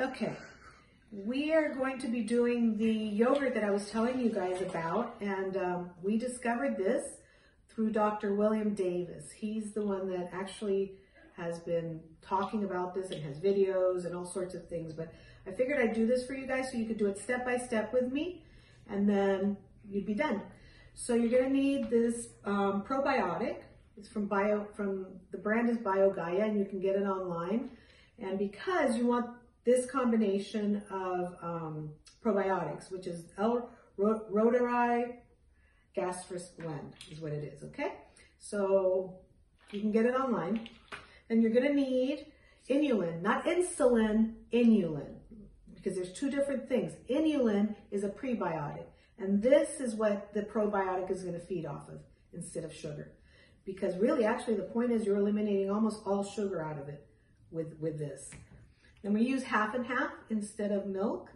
Okay, we are going to be doing the yogurt that I was telling you guys about, and um, we discovered this through Dr. William Davis. He's the one that actually has been talking about this and has videos and all sorts of things, but I figured I'd do this for you guys so you could do it step by step with me, and then you'd be done. So you're gonna need this um, probiotic. It's from Bio, from the brand is BioGaia, and you can get it online. And because you want this combination of um, probiotics, which is L. reuteri Gastrus blend is what it is, okay? So you can get it online. And you're gonna need inulin, not insulin, inulin, because there's two different things. Inulin is a prebiotic, and this is what the probiotic is gonna feed off of instead of sugar. Because really, actually, the point is you're eliminating almost all sugar out of it with, with this. And we use half and half instead of milk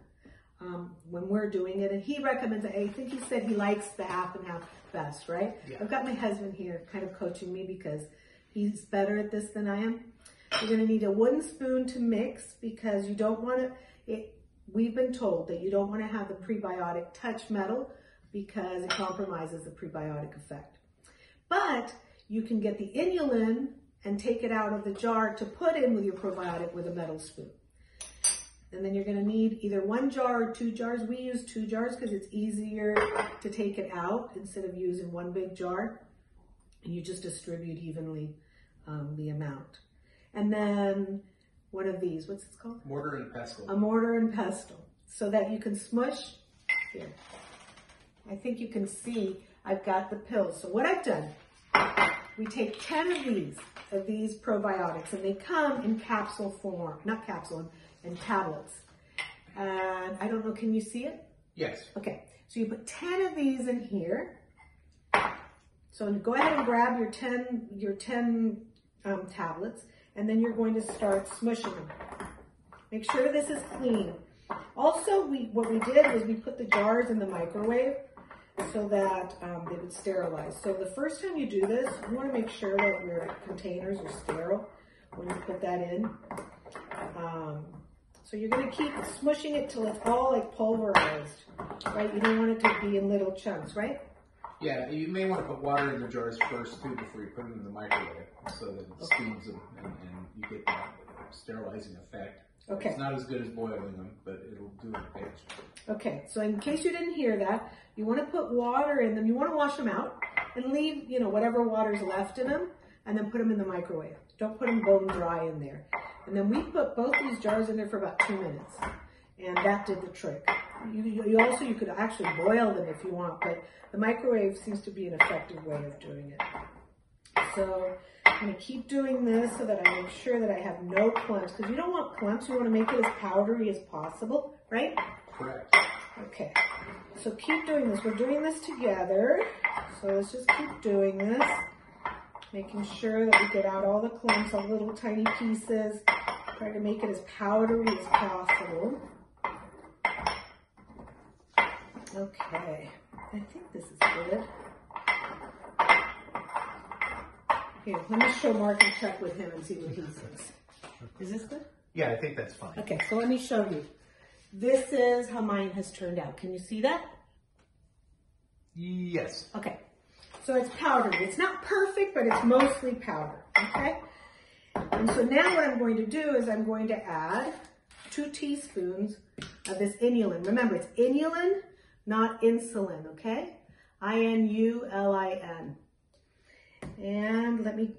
um, when we're doing it. And he recommends, I think he said he likes the half and half best, right? Yeah. I've got my husband here kind of coaching me because he's better at this than I am. You're gonna need a wooden spoon to mix because you don't wanna, it, we've been told that you don't wanna have the prebiotic touch metal because it compromises the prebiotic effect. But you can get the inulin and take it out of the jar to put in with your probiotic with a metal spoon. And then you're gonna need either one jar or two jars. We use two jars because it's easier to take it out instead of using one big jar. And you just distribute evenly um, the amount. And then one of these, what's it called? Mortar and pestle. A mortar and pestle so that you can smush here. I think you can see I've got the pills. So what I've done, we take 10 of these, of these probiotics, and they come in capsule form, not capsule, in tablets. And I don't know, can you see it? Yes. Okay, so you put 10 of these in here. So go ahead and grab your 10, your 10 um, tablets, and then you're going to start smushing them. Make sure this is clean. Also, we what we did was we put the jars in the microwave so that um, they would sterilize. So the first time you do this, you want to make sure that your containers are sterile when you put that in. Um, so you're going to keep smushing it till it's all like pulverized, right? You don't want it to be in little chunks, right? Yeah, you may want to put water in the jars first too before you put them in the microwave so that it steams them and, and you get that sterilizing effect. Okay. It's not as good as boiling them, but it'll do a pinch. Okay, so in case you didn't hear that, you want to put water in them. You want to wash them out and leave, you know, whatever water's left in them and then put them in the microwave. Don't put them bone dry in there. And then we put both these jars in there for about two minutes. And that did the trick. You, you also, you could actually boil them if you want, but the microwave seems to be an effective way of doing it. So I'm going to keep doing this so that I make sure that I have no clumps because you don't want clumps. You want to make it as powdery as possible, right? Correct. Okay, so keep doing this. We're doing this together. So let's just keep doing this. Making sure that we get out all the clumps, all little tiny pieces. Try to make it as powdery as possible. Okay, I think this is good. Here, let me show Mark and check with him and see what he says. Is this good? Yeah, I think that's fine. Okay, so let me show you. This is how mine has turned out. Can you see that? Yes. Okay, so it's powdered. It's not perfect, but it's mostly powder, okay? And so now what I'm going to do is I'm going to add two teaspoons of this inulin. Remember, it's inulin, not insulin, okay? I-N-U-L-I-N. Let me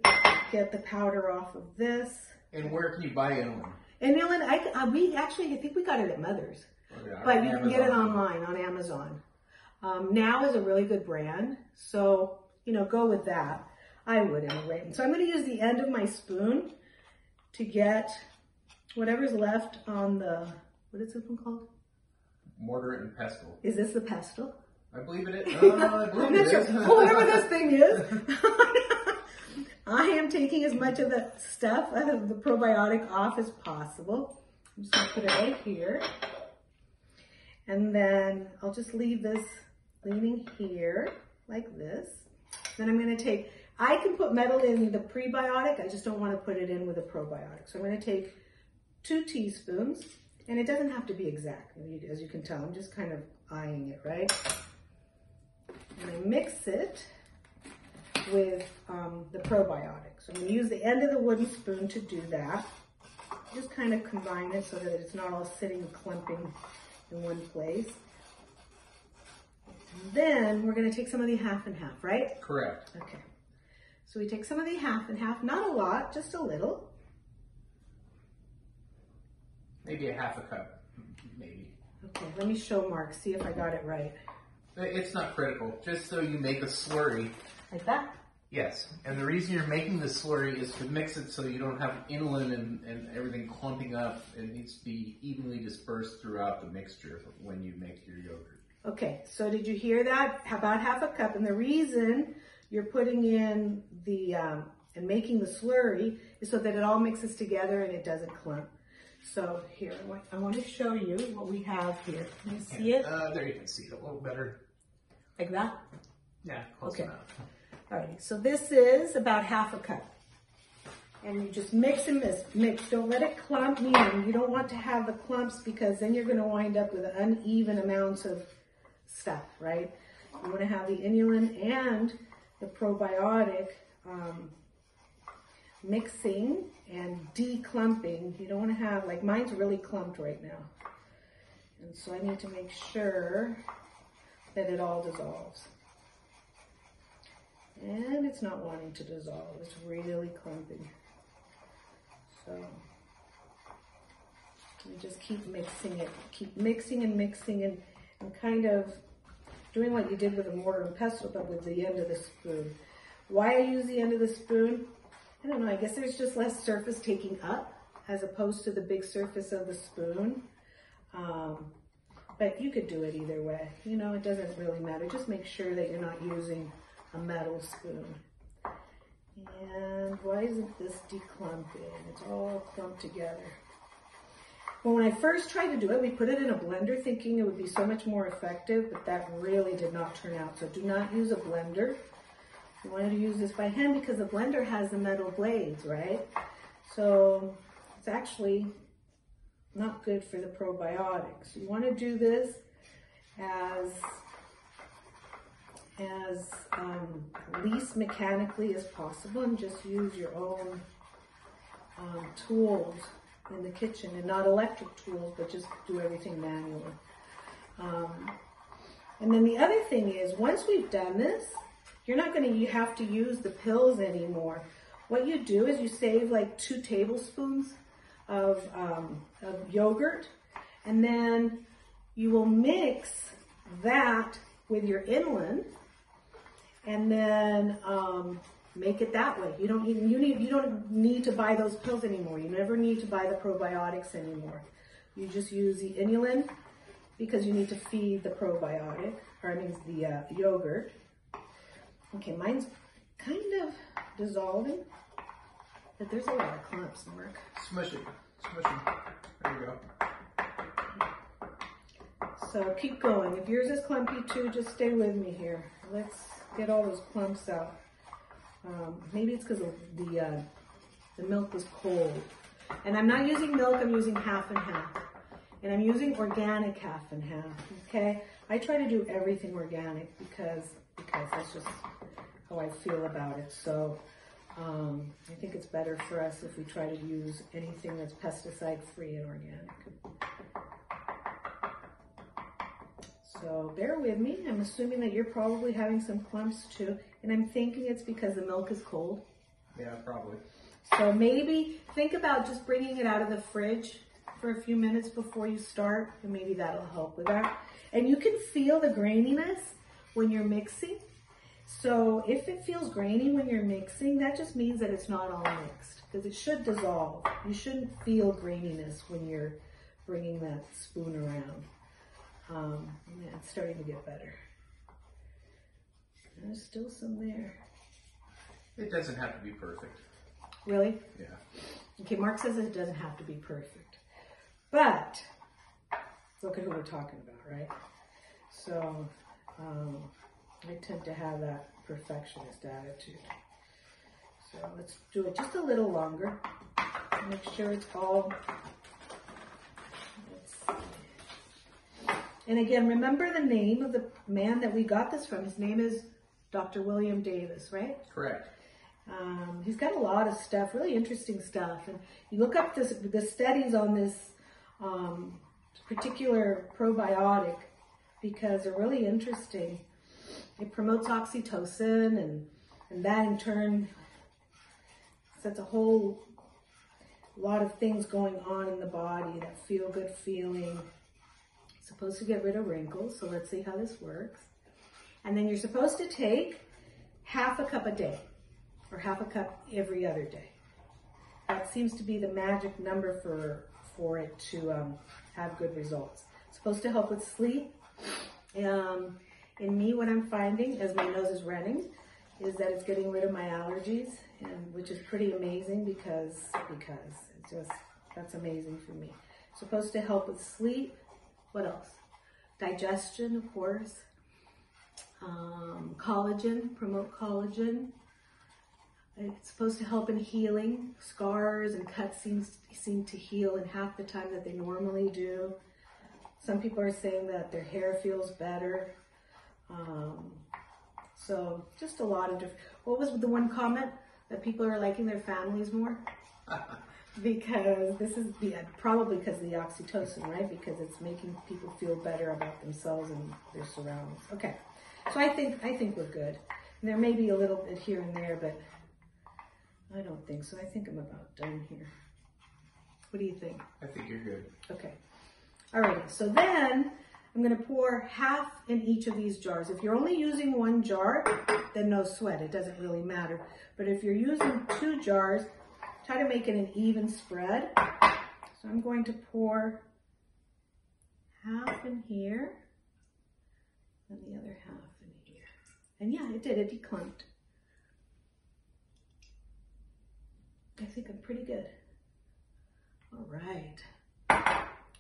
get the powder off of this. And where can you buy inulin? Inulin, I, uh, we actually, I think we got it at Mother's. Okay, But on you can get it online on Amazon. Um, now is a really good brand, so you know, go with that. I would anyway. So I'm going to use the end of my spoon to get whatever's left on the what is this one called? Mortar and pestle. Is this the pestle? I believe it is. Uh, I believe I'm not it sure. is. Oh, whatever this thing is. I am taking as much of the stuff of the probiotic off as possible. I'm just to put it right here. And then I'll just leave this leaning here like this. Then I'm going to take, I can put metal in the prebiotic. I just don't want to put it in with a probiotic. So I'm going to take two teaspoons And it doesn't have to be exact, as you can tell. I'm just kind of eyeing it, right? And I mix it with um, the probiotics. I'm going to use the end of the wooden spoon to do that. Just kind of combine it so that it's not all sitting clumping in one place. And then we're going to take some of the half and half, right? Correct. Okay. So we take some of the half and half, not a lot, just a little. Maybe a half a cup, maybe. Okay, let me show Mark, see if I got it right. It's not critical. Just so you make a slurry. Like that? Yes. And the reason you're making the slurry is to mix it so you don't have inulin and, and everything clumping up. It needs to be evenly dispersed throughout the mixture when you make your yogurt. Okay, so did you hear that? About half a cup. And the reason you're putting in the, um, and making the slurry is so that it all mixes together and it doesn't clump. So here, I want, I want to show you what we have here. Can you see it? Uh, there you can see it a little better. Like that? Yeah, close Okay. enough. Alrighty, so this is about half a cup. And you just mix and mix, mix. Don't let it clump, meaning you don't want to have the clumps because then you're gonna wind up with uneven amounts of stuff, right? You wanna have the inulin and the probiotic, um, mixing and declumping. You don't wanna have, like mine's really clumped right now. And so I need to make sure that it all dissolves. And it's not wanting to dissolve. It's really clumping. So you just keep mixing it. Keep mixing and mixing and, and kind of doing what you did with the mortar and pestle, but with the end of the spoon. Why I use the end of the spoon? I don't know. I guess there's just less surface taking up as opposed to the big surface of the spoon. Um, but you could do it either way. You know, it doesn't really matter. Just make sure that you're not using a metal spoon. And why isn't this declumping? It's all clumped together. Well, when I first tried to do it, we put it in a blender thinking it would be so much more effective, but that really did not turn out. So do not use a blender. You wanted to use this by hand because the blender has the metal blades, right? So it's actually not good for the probiotics. You want to do this as as um, least mechanically as possible and just use your own um, tools in the kitchen and not electric tools, but just do everything manually. Um, and then the other thing is, once we've done this, you're not going to have to use the pills anymore. What you do is you save like two tablespoons of, um, of yogurt, and then you will mix that with your inulin, and then um, make it that way. You don't even you need you don't need to buy those pills anymore. You never need to buy the probiotics anymore. You just use the inulin because you need to feed the probiotic, or I mean the uh, yogurt. Okay, mine's kind of dissolving, but there's a lot of clumps, Mark. Smush it. Smush it. There you go. So keep going. If yours is clumpy too, just stay with me here. Let's get all those clumps out. Um, maybe it's because the uh, the milk was cold. And I'm not using milk, I'm using half and half. And I'm using organic half and half, okay? I try to do everything organic because because that's just how I feel about it. So um, I think it's better for us if we try to use anything that's pesticide free and organic. So bear with me. I'm assuming that you're probably having some clumps too. And I'm thinking it's because the milk is cold. Yeah, probably. So maybe think about just bringing it out of the fridge for a few minutes before you start, and maybe that'll help with that. And you can feel the graininess when you're mixing. So if it feels grainy when you're mixing, that just means that it's not all mixed because it should dissolve. You shouldn't feel graininess when you're bringing that spoon around. Um, yeah, it's starting to get better. There's still some there. It doesn't have to be perfect. Really? Yeah. Okay, Mark says it doesn't have to be perfect. But look at who we're talking about, right? So um, I tend to have that perfectionist attitude. So let's do it just a little longer. Make sure it's all And again, remember the name of the man that we got this from. His name is Dr. William Davis, right? Correct. Um, he's got a lot of stuff, really interesting stuff. And you look up this, the studies on this um, particular probiotic because they're really interesting. It promotes oxytocin, and, and that in turn sets a whole lot of things going on in the body that feel good feeling. Supposed to get rid of wrinkles, so let's see how this works. And then you're supposed to take half a cup a day or half a cup every other day. That seems to be the magic number for, for it to um, have good results. It's supposed to help with sleep. Um, in me, what I'm finding as my nose is running is that it's getting rid of my allergies, and which is pretty amazing because because just that's amazing for me. It's supposed to help with sleep. What else? Digestion, of course. Um, collagen, promote collagen. It's supposed to help in healing. Scars and cuts seem, seem to heal in half the time that they normally do. Some people are saying that their hair feels better. Um, so just a lot of different. What was the one comment that people are liking their families more? because this is yeah, probably because of the oxytocin, right? Because it's making people feel better about themselves and their surroundings. Okay, so I think I think we're good. And there may be a little bit here and there, but I don't think so. I think I'm about done here. What do you think? I think you're good. Okay. Alrighty, so then I'm gonna pour half in each of these jars. If you're only using one jar, then no sweat, it doesn't really matter. But if you're using two jars, try to make it an even spread. So I'm going to pour half in here and the other half in here. And yeah, it did, it declumped. I think I'm pretty good. All right.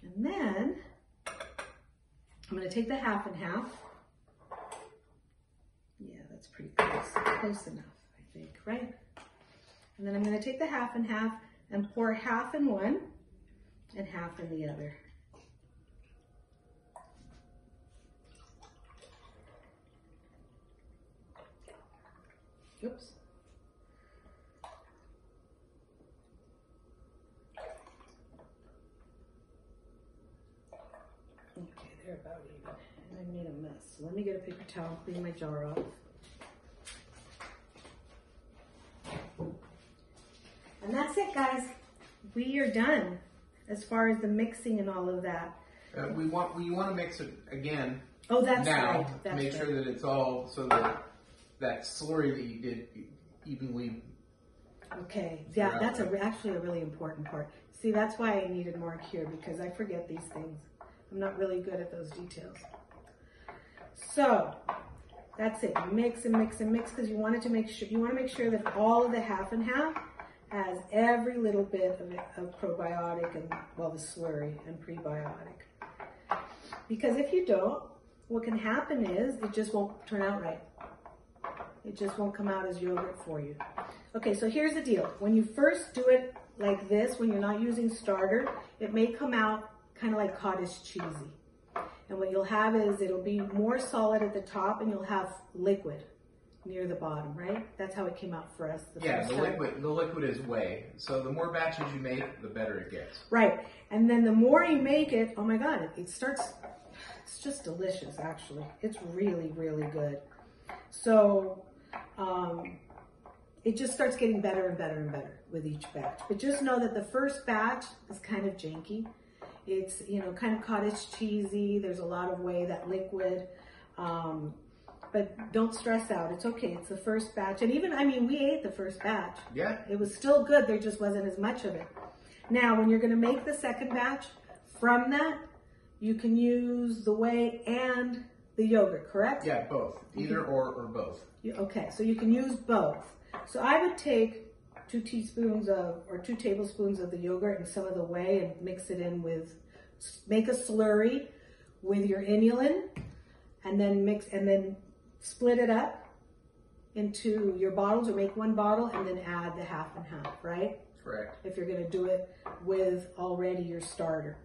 And then I'm going to take the half and half. Yeah, that's pretty close. Close enough, I think, right? And then I'm going to take the half and half and pour half in one and half in the other. Oops. Okay, they're about even. And I made a mess. So let me get a paper towel, and clean my jar off. And that's it, guys. We are done as far as the mixing and all of that. Uh, we want we want to mix it again Oh, that's now right. That's make right. sure that it's all so that that slurry that you did evenly. Okay, yeah, that's a, actually a really important part. See, that's why I needed Mark here because I forget these things. I'm not really good at those details. So, that's it. You mix and mix and mix because you wanted to make sure you want to make sure that all of the half and half has every little bit of, of probiotic and well the slurry and prebiotic. Because if you don't, what can happen is it just won't turn out right. It just won't come out as yogurt for you. Okay, so here's the deal. When you first do it like this, when you're not using starter, it may come out kind of like cottage cheesy. And what you'll have is it'll be more solid at the top and you'll have liquid near the bottom, right? That's how it came out for us. The Yeah, the time. liquid the liquid is whey. So the more batches you make, the better it gets. Right. And then the more you make it, oh my God, it, it starts, it's just delicious actually. It's really, really good. So, um, it just starts getting better and better and better with each batch. But just know that the first batch is kind of janky. It's, you know, kind of cottage cheesy. There's a lot of whey, that liquid. Um, but don't stress out. It's okay. It's the first batch. And even, I mean, we ate the first batch. Yeah. It was still good, there just wasn't as much of it. Now, when you're gonna make the second batch, from that, you can use the whey and the yogurt, correct? Yeah, both. Either or or both. You- Okay, so you can use both. So I would take two teaspoons of, or two tablespoons of the yogurt and some of the whey and mix it in with, make a slurry with your inulin and then mix, and then split it up into your bottles or make one bottle and then add the half and half, right? Correct. If you're gonna do it with already your starter.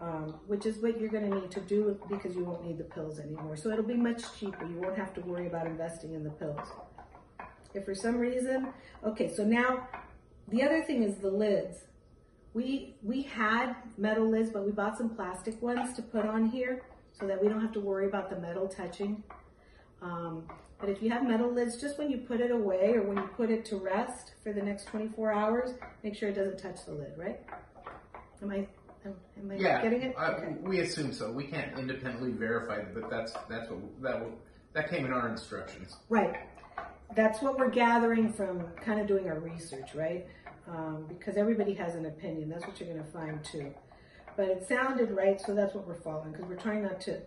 um, which is what you're going to need to do because you won't need the pills anymore. So it'll be much cheaper. You won't have to worry about investing in the pills. If for some reason, okay, so now the other thing is the lids. We we had metal lids, but we bought some plastic ones to put on here so that we don't have to worry about the metal touching. Um, but if you have metal lids, just when you put it away or when you put it to rest for the next 24 hours, make sure it doesn't touch the lid, right? Am I am, am I Yeah, getting it? I- Okay. we assume so. We can't independently verify it, but that's that's what that will, that came in our instructions. Right. That's what we're gathering from kind of doing our research, right? Um, because everybody has an opinion. That's what you're going to find too. But it sounded right, so that's what we're following because we're trying not to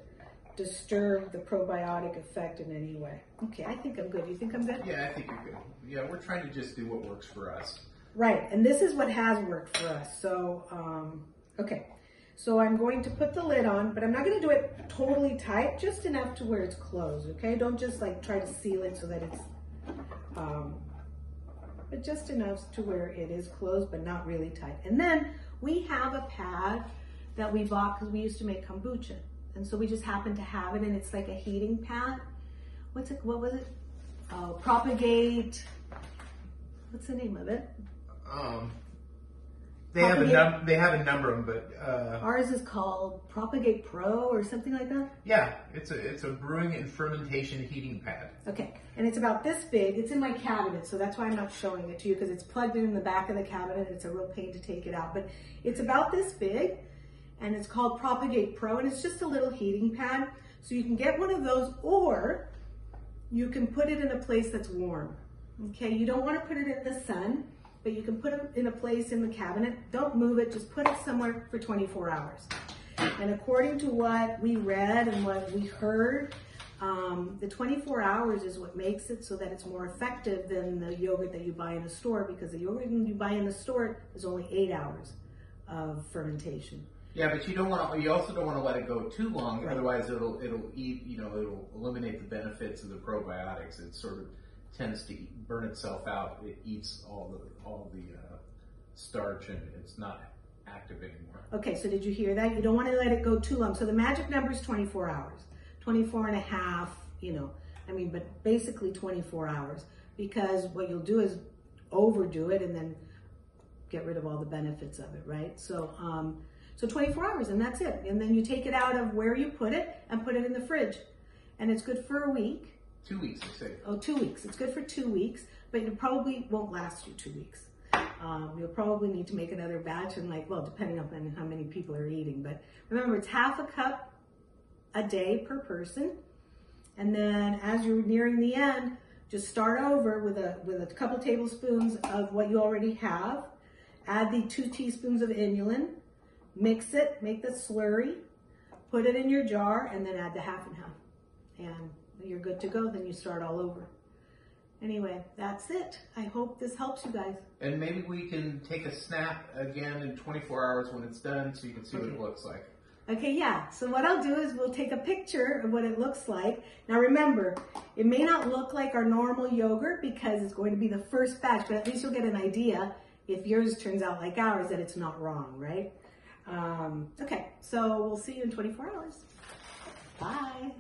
disturb the probiotic effect in any way. Okay, I think I'm good. You think I'm good? Yeah, I think you're good. Yeah, we're trying to just do what works for us. Right, and this is what has worked for us. So, um, okay. So I'm going to put the lid on, but I'm not going to do it totally tight, just enough to where it's closed, okay? Don't just like try to seal it so that it's, um, but just enough to where it is closed, but not really tight. And then we have a pad that we bought because we used to make kombucha. And so we just happen to have it, and it's like a heating pad. What's it, what was it? Uh, Propagate, what's the name of it? Um, they have a Propagate- num- they have a number of them, but uh, Ours is called Propagate Pro or something like that. yeah, it's a it's a brewing and fermentation heating pad. Okay, and it's about this big. It's in my cabinet, so that's why I'm not showing it to you because it's plugged in in the back of the cabinet. It's a real pain to take it out, but it's about this big, and it's called Propagate Pro, and it's just a little heating pad. So you can get one of those, or you can put it in a place that's warm. Okay, you don't want to put it in the sun, but you can put it in a place in the cabinet. Don't move it, just put it somewhere for 24 hours. And according to what we read and what we heard, um, the 24 hours is what makes it so that it's more effective than the yogurt that you buy in the store because the yogurt you buy in the store is only eight hours of fermentation. Yeah, but you don't want to. You also don't want to let it go too long, Right. otherwise it'll it'll eat. You know, it'll eliminate the benefits of the probiotics. It sort of tends to eat, burn itself out. It eats all the all the uh, starch, and it's not active anymore. Okay, so did you hear that? You don't want to let it go too long. So the magic number is 24 hours, 24 and a half, you know, I mean, but basically 24 hours because what you'll do is overdo it and then get rid of all the benefits of it, right? So, um, so 24 hours and that's it. And then you take it out of where you put it and put it in the fridge. And it's good for a week. Two weeks, I say. Oh, two weeks. It's good for two weeks, but it probably won't last you two weeks. Um, you'll probably need to make another batch and like, well, depending on how many people are eating. But remember, it's half a cup a day per person. And then as you're nearing the end, just start over with a with a couple tablespoons of what you already have. Add the two teaspoons of inulin. Mix it, make the slurry, put it in your jar, and then add the half and half. And you're good to go. Then you start all over. Anyway, that's it. I hope this helps you guys. And maybe we can take a snap again in 24 hours when it's done, so you can see what it looks like. Okay, yeah. So what I'll do is we'll take a picture of what it looks like. Now remember, it may not look like our normal yogurt because it's going to be the first batch, but at least you'll get an idea if yours turns out like ours that it's not wrong, right? Um, okay, so we'll see you in 24 hours. Bye.